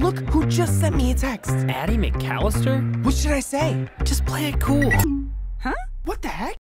Look who just sent me a text. Addie McCallister? What should I say? Just play it cool. Huh? What the heck?